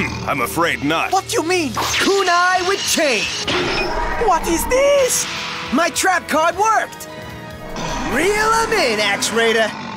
Hmm, I'm afraid not. What do you mean? Kunai with chain. What is this? My trap card worked. Reel him in, X-Raider!